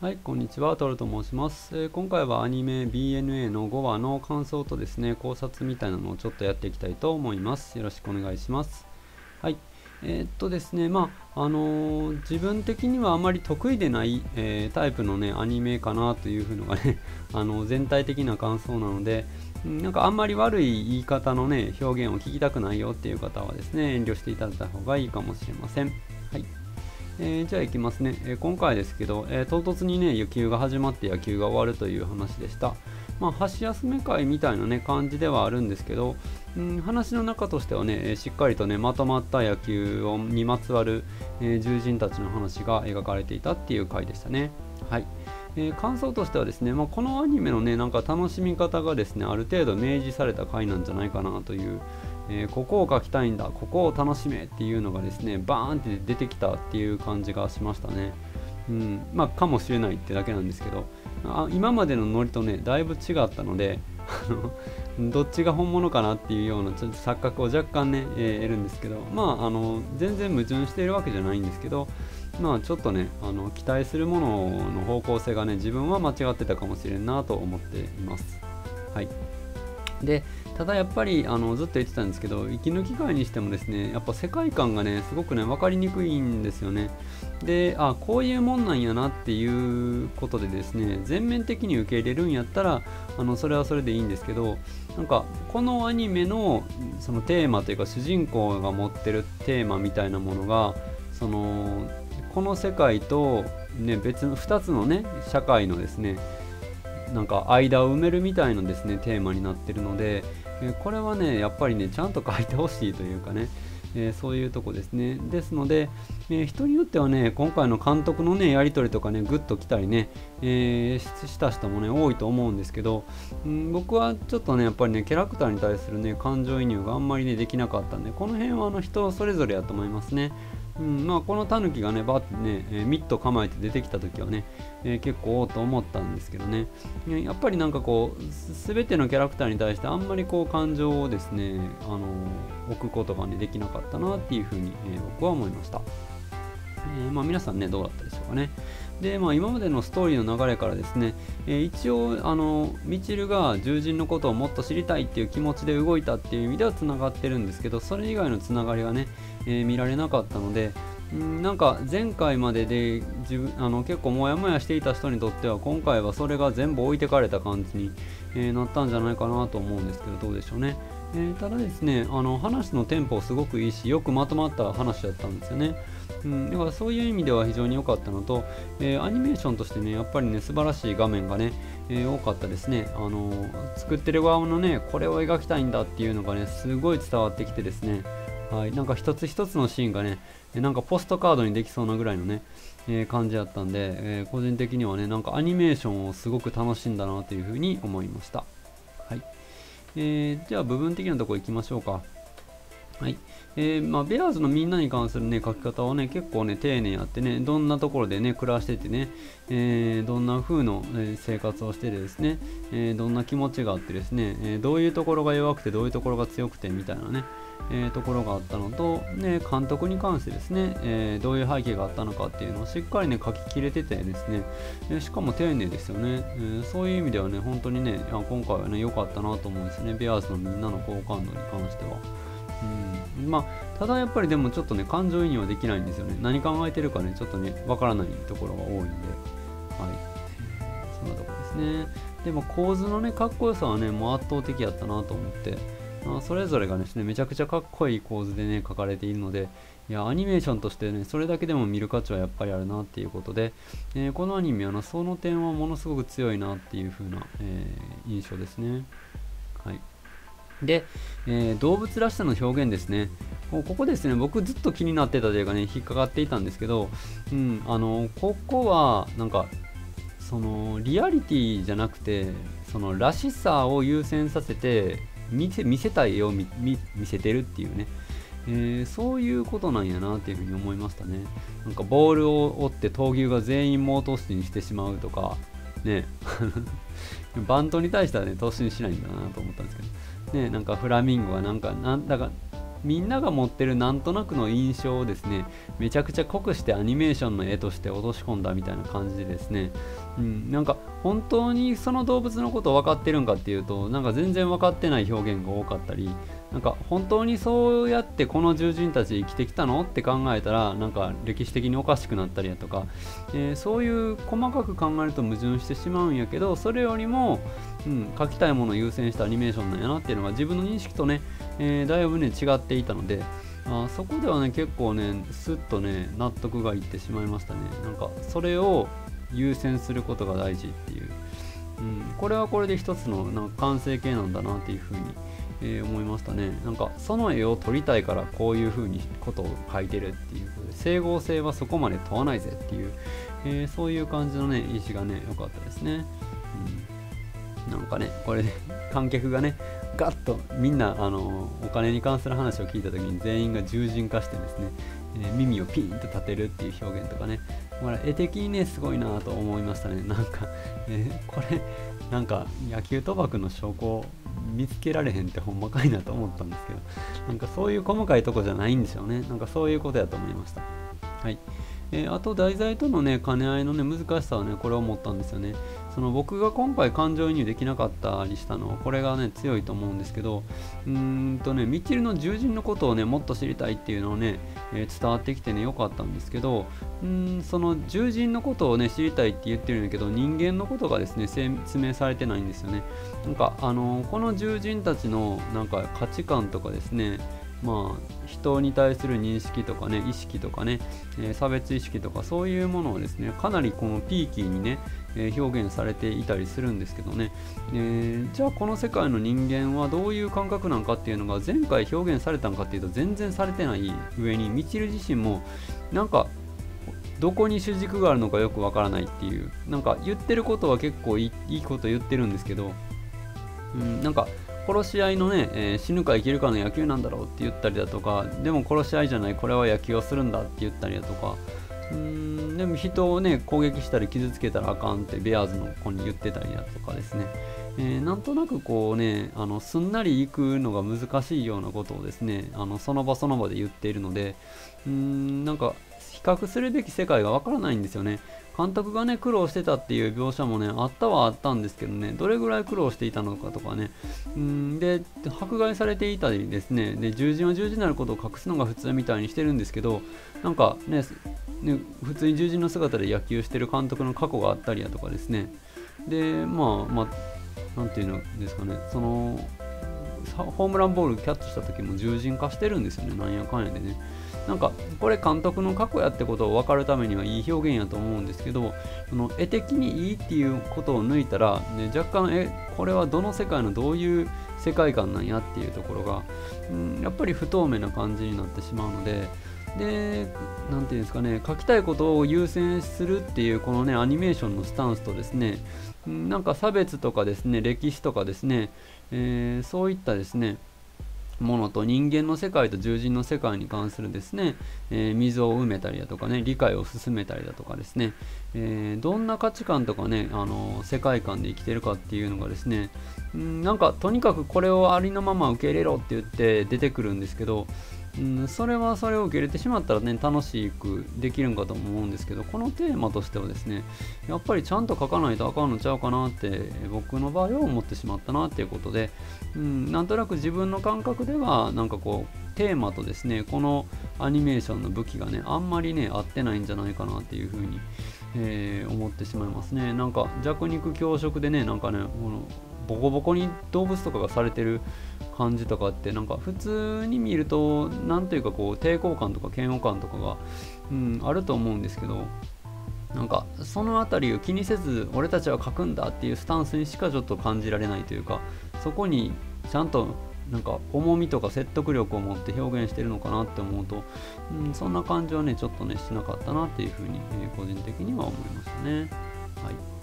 はい、こんにちは、トルと申します、えー今回はアニメ BNA の5話の感想とですね、考察みたいなのをちょっとやっていきたいと思います。よろしくお願いします。はい、えーっとですね、まあ、あのー自分的にはあまり得意でない、えタイプのね、アニメかなというふうのがね、あの全体的な感想なので、なんかあんまり悪い言い方のね、表現を聞きたくないよっていう方はですね、遠慮していただいた方がいいかもしれません。はい。えーじゃあ行きますね、えー今回ですけど、えー唐突にね野球が始まって野球が終わるという話でした。まあ箸休め会みたいなね感じではあるんですけど、うん、話の中としてはね、しっかりとねまとまった野球をにまつわる、えー獣人たちの話が描かれていたっていう回でしたね。はい。えー感想としてはですね、まあ、このアニメのねなんか楽しみ方がですねある程度明示された回なんじゃないかなという、えーここを書きたいんだここを楽しめっていうのがですねバーンって出てきたっていう感じがしましたね。うんまあかもしれないってだけなんですけどあ今までのノリとねだいぶ違ったのであのどっちが本物かなっていうようなちょっと錯覚を若干ね、えー得るんですけどまああの全然矛盾しているわけじゃないんですけどまあちょっとねあの期待するものの方向性がね自分は間違ってたかもしれんなと思っています。はい。でただやっぱりあのずっと言ってたんですけど息抜き会にしてもですねやっぱ世界観がねすごくね分かりにくいんですよね。であこういうもんなんやなっていうことでですね全面的に受け入れるんやったらあのそれはそれでいいんですけどなんかこのアニメのそのテーマというか主人公が持ってるテーマみたいなものがそのこの世界と、ね、別の2つのね社会のですねなんか間を埋めるみたいなですねテーマになってるので、えこれはねやっぱりねちゃんと書いてほしいというかね、えーそういうとこですね。ですので、えー人によってはね今回の監督のねやり取りとかねグッときたりね、えーした人もね多いと思うんですけど、ん、僕はちょっとねやっぱりねキャラクターに対するね感情移入があんまりねできなかったんでこの辺はあの人それぞれやと思いますね。うん、まあこのタヌキがねバッてね、えーミット構えて出てきた時はね、えー結構おと思ったんですけどね。やっぱりなんかこう全てのキャラクターに対してあんまりこう感情をですね、あのー置くことがねできなかったなっていうふうに、え僕は思いました、えーまあ皆さんねどうだったでしょうかね。で、まあ、今までのストーリーの流れからですね、えー一応あのミチルが獣人のことをもっと知りたいっていう気持ちで動いたっていう意味ではつながってるんですけどそれ以外のつながりがね、えー見られなかったのでんなんか前回までで自分あの結構モヤモヤしていた人にとっては今回はそれが全部置いてかれた感じに、えなったんじゃないかなと思うんですけどどうでしょうね、えーただですねあの話のテンポすごくいいしよくまとまった話だったんですよね。うん、だからそういう意味では非常に良かったのと、えーアニメーションとしてねやっぱりね素晴らしい画面がね、えー多かったですね、あのー作ってる側のねこれを描きたいんだっていうのがねすごい伝わってきてですねはい、なんか一つ一つのシーンがね、なんかポストカードにできそうなぐらいのね、えー感じだったんで、えー個人的にはね、なんかアニメーションをすごく楽しんだなというふうに思いました。はい。えーじゃあ部分的なとこ行きましょうか。はい。えーまあ、ベアーズのみんなに関するね、書き方はね、結構ね、丁寧あってね、どんなところでね、暮らしててね、えーどんな風の、え生活をしててですね、えーどんな気持ちがあってですね、えどういうところが弱くて、どういうところが強くてみたいなね、えところがあったのと、ね、監督に関してですね、えどういう背景があったのかっていうのをしっかりね、書ききれててですね、えしかも丁寧ですよね、えーそういう意味ではね、本当にね、今回はね、良かったなと思うんですね、ベアーズのみんなの好感度に関しては。うん、まあただやっぱりでもちょっとね感情移入はできないんですよね。何考えてるかねちょっとねわからないところが多いんで。はい。そんなとこですね。でも構図のねかっこよさはねもう圧倒的やったなと思って。あそれぞれがですねめちゃくちゃかっこいい構図でね描かれているのでいやアニメーションとしてねそれだけでも見る価値はやっぱりあるなっていうことで、えーこのアニメはなその点はものすごく強いなっていう風な、えー印象ですね。はい。で、えー動物らしさの表現ですね。ここですね、僕ずっと気になってたというかね、引っかかっていたんですけど、うん、あの、ここは、なんか、その、リアリティじゃなくて、その、らしさを優先させて、見せ見せたい絵を見せてるっていうね、えーそういうことなんやなっていうふうに思いましたね。なんか、ボールを折って闘牛が全員猛突進してしまうとか、ね、バントに対してはね、突進しないんだなと思ったんですけど、ね、なんかフラミンゴはなんか、なんだか、みんなが持ってるなんとなくの印象をですねめちゃくちゃ濃くしてアニメーションの絵として落とし込んだみたいな感じでですね、うん、なんか本当にその動物のこと分かってるんかっていうとなんか全然分かってない表現が多かったりなんか本当にそうやってこの獣人たち生きてきたのって考えたらなんか歴史的におかしくなったりだとか、えー、そういう細かく考えると矛盾してしまうんやけどそれよりも、うん、書きたいものを優先したアニメーションなんやなっていうのが自分の認識とね、えー、だいぶね違っていたのであそこではね結構ねスッとね納得がいってしまいましたね。なんかそれを優先することが大事っていう、うん、これはこれで一つのなんか完成形なんだなっていうふうにえー、思いましたね。なんかその絵を撮りたいからこういう風にことを描いてるっていうことで整合性はそこまで問わないぜっていう、えー、そういう感じのね意思がね良かったですね、うん、なんかねこれで 観客がねガッとみんなあのお金に関する話を聞いた時に全員が従人化してですね、え、耳をピンと立てるっていう表現とかね。絵的にねすごいなと思いましたね。なんか、え、これなんか野球賭博の証拠を見つけられへんってほんまかいなと思ったんですけどなんかそういう細かいとこじゃないんでしょうね。なんかそういうことやと思いました。はい。えー、あと題材とのね兼ね合いのね難しさはねこれを思ったんですよね。その僕が今回感情移入できなかったりしたのはこれがね強いと思うんですけどうーんとねミチルの獣人のことをねもっと知りたいっていうのをね、えー、伝わってきてねよかったんですけどうんその獣人のことをね知りたいって言ってるんだけど人間のことがですね説明されてないんですよね。なんかあのー、この獣人たちのなんか価値観とかですねまあ、人に対する認識とかね意識とかね、えー、差別意識とかそういうものをですねかなりこのピーキーにね、えー、表現されていたりするんですけどね、えー、じゃあこの世界の人間はどういう感覚なんかっていうのが前回表現されたんかっていうと全然されてない上にみちる自身もなんかどこに主軸があるのかよくわからないっていうなんか言ってることは結構いいいいこと言ってるんですけど、うん、なんか殺し合いのね、えー、死ぬか生きるかの野球なんだろうって言ったりだとかでも殺し合いじゃないこれは野球をするんだって言ったりだとか。うんでも人をね攻撃したり傷つけたらあかんってベアーズの子に言ってたりだとかですね、えー、なんとなくこうねあのすんなり行くのが難しいようなことをですねあのその場その場で言っているのでうんなんか比較するべき世界がわからないんですよね。監督がね苦労してたっていう描写もねあったはあったんですけどねどれぐらい苦労していたのかとかね。うんで迫害されていたりですねで獣人は獣人になることを隠すのが普通みたいにしてるんですけどなんかねね普通に獣人の姿で野球してる監督の過去があったりだとかですね。でまあまあなんていうのですかねそのホームランボールキャッチした時も獣人化してるんですよねなんやかんやでね。なんかこれ監督の過去やってことを分かるためにはいい表現やと思うんですけどその絵的にいいっていうことを抜いたら、ね、若干えこれはどの世界のどういう世界観なんやっていうところが、うん、やっぱり不透明な感じになってしまうのでで、なんていうんですかね、書きたいことを優先するっていうこのね、アニメーションのスタンスとですね、なんか差別とかですね、歴史とかですね、えー、そういったですね、ものと人間の世界と獣人の世界に関するですね、えー、溝を埋めたりだとかね、理解を進めたりだとかですね、えー、どんな価値観とかね、あの世界観で生きてるかっていうのがですね、んなんかとにかくこれをありのまま受け入れろって言って出てくるんですけど、うん、それはそれを受け入れてしまったらね楽しくできるんかと思うんですけどこのテーマとしてはですねやっぱりちゃんと書かないとあかんのちゃうかなって僕の場合は思ってしまったなっていうことで、うん、なんとなく自分の感覚ではなんかこうテーマとですねこのアニメーションの武器がねあんまりね合ってないんじゃないかなっていうふうに、えー、思ってしまいますね。なんか弱肉強食でねなんかねこのボコボコに動物とかがされてる感じとかってなんか普通に見ると何というかこう抵抗感とか嫌悪感とかが、うん、あると思うんですけどなんかその辺りを気にせず俺たちは書くんだっていうスタンスにしかちょっと感じられないというかそこにちゃんとなんか重みとか説得力を持って表現してるのかなって思うと、うん、そんな感じはねちょっとねしなかったなっていうふうに、えー、個人的には思いましたね。はい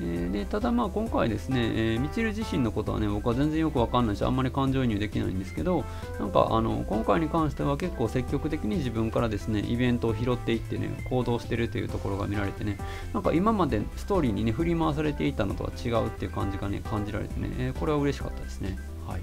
えー、でただまあ今回ですね、えー、みちる自身のことはね僕は全然よくわかんないしあんまり感情移入できないんですけどなんかあの今回に関しては結構積極的に自分からですねイベントを拾っていってね行動してるというところが見られてねなんか今までストーリーにね振り回されていたのとは違うっていう感じがね感じられてね、えー、これは嬉しかったですね。はい。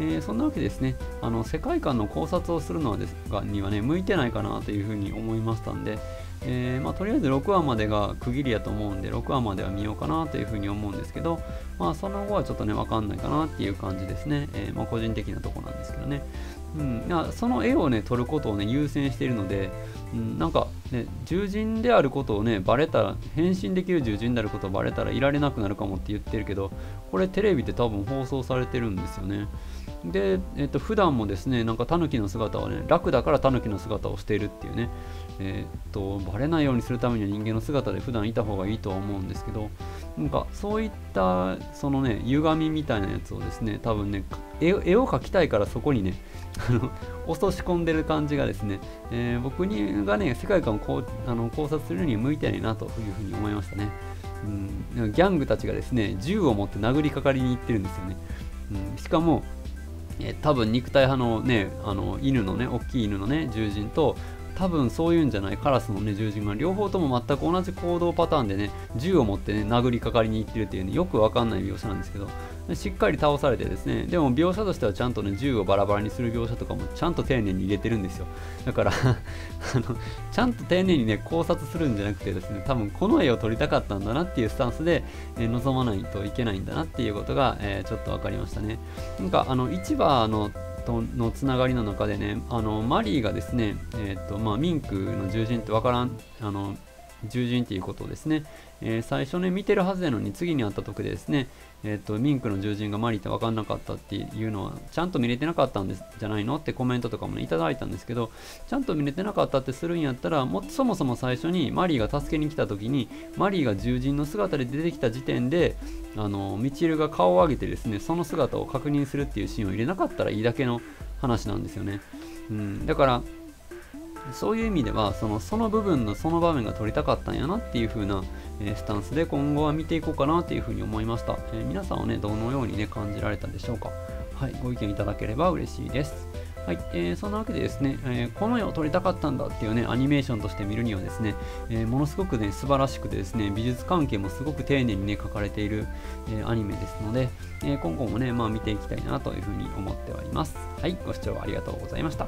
えー、そんなわけですね。あの世界観の考察をするのはですがにはね向いてないかなというふうに思いましたんで、えー、まあ、とりあえず6話までが区切りやと思うんで6話までは見ようかなというふうに思うんですけど、まあ、その後はちょっとね分かんないかなっていう感じですね、えー、まあ、個人的なとこなんですけどね、うん、その絵をね撮ることをね優先しているので、うん、なんかね獣人であることをねバレたら変身できる獣人であることをバレたらいられなくなるかもって言ってるけどこれテレビで多分放送されてるんですよね。で、えっと普段もですねなんかタヌキの姿はね楽だからタヌキの姿をしているっていうねえー、っとバレないようにするためには人間の姿で普段いた方がいいとは思うんですけどなんかそういったそのね歪みみたいなやつをですね多分ね絵を描きたいからそこにね あの落とし込んでる感じがですね、えー、僕にがね世界観をこうあの考察するに向いてないなというふうに思いましたね、うん、ギャングたちがですね銃を持って殴りかかりに行ってるんですよね、うん、しかもえ多分肉体派のねあの犬のね大きい犬のね獣人と多分そういうんじゃないカラスのね獣人が両方とも全く同じ行動パターンでね銃を持ってね殴りかかりに行ってるっていうねよくわかんない描写なんですけどしっかり倒されてですねでも描写としてはちゃんとね銃をバラバラにする描写とかもちゃんと丁寧に入れてるんですよ。だから あのちゃんと丁寧にね考察するんじゃなくてですね多分この絵を撮りたかったんだなっていうスタンスで、えー、臨まないといけないんだなっていうことが、えー、ちょっと分かりましたね。なんかあの市場のとのつながりの中でねあのマリーがですね、えーとまあ、ミンクの獣人ってわからんあの獣人っていうことですね、えー、最初ね見てるはずやのに次に会った時でですね、えーと、ミンクの獣人がマリーって分かんなかったっていうのはちゃんと見れてなかったんですじゃないのってコメントとかもねいただいたんですけどちゃんと見れてなかったってするんやったらもそもそも最初にマリーが助けに来た時にマリーが獣人の姿で出てきた時点であのミチルが顔を上げてですねその姿を確認するっていうシーンを入れなかったらいいだけの話なんですよね、うん、だからそういう意味ではそのその部分のその場面が撮りたかったんやなっていう風な、えー、スタンスで今後は見ていこうかなという風に思いました、えー、皆さんはねどのようにね感じられたでしょうかはいご意見いただければ嬉しいですはい、えー、そんなわけでですね、えー、この絵を撮りたかったんだっていうね、アニメーションとして見るにはですね、えー、ものすごくね、素晴らしくてですね、美術関係もすごく丁寧にね、描かれている、えアニメですので、え今後もね、まあ見ていきたいなというふうに思っております。はい、ご視聴ありがとうございました。